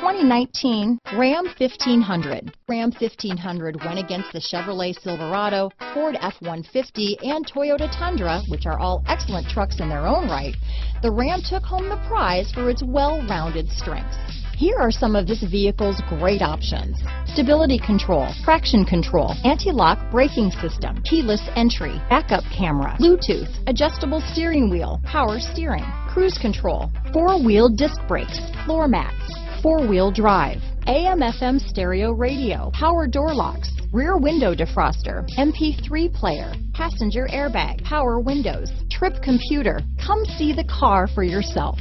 2019 Ram 1500. Ram 1500 went against the Chevrolet Silverado, Ford F-150, and Toyota Tundra, which are all excellent trucks in their own right. The Ram took home the prize for its well-rounded strengths. Here are some of this vehicle's great options. Stability control, traction control, anti-lock braking system, keyless entry, backup camera, Bluetooth, adjustable steering wheel, power steering, cruise control, four-wheel disc brakes, floor mats, four-wheel drive, AM FM stereo radio, power door locks, rear window defroster, MP3 player, passenger airbag, power windows, trip computer. Come see the car for yourself.